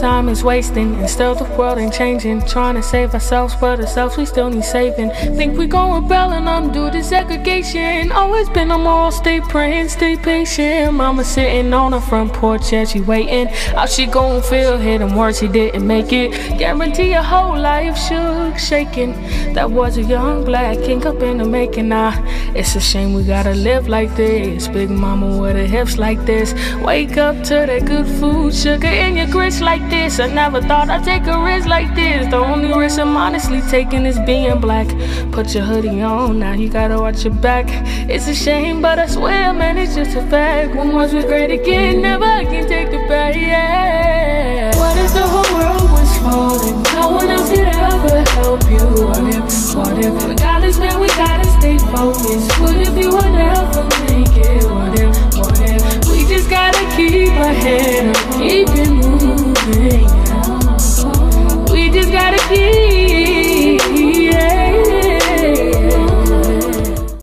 time is wasting, and still the world ain't changing. Trying to save ourselves, but ourselves we still need saving. Think we gon' rebel and undo the segregation. Always been a moral, stay praying, stay patient. Mama sitting on the front porch, yeah, she waiting. How she gon' feel? Hear words, she didn't make it. Guarantee your whole life shook, shaking. That was a young black king up in the making. Nah, it's a shame we gotta live like this. Big mama with her hips like this. Wake up to that good food, sugar in your grits like this. I never thought I'd take a risk like this. The only risk I'm honestly taking is being black. Put your hoodie on, now you gotta watch your back. It's a shame, but I swear, man, it's just a fact. When once we're great again, never can take the back. Yeah. What if the whole world was falling? No one else could ever help you. What if, what if, regardless, man, we gotta stay focused. What if you would never make it? What if, what if, we just gotta keep our head up, keep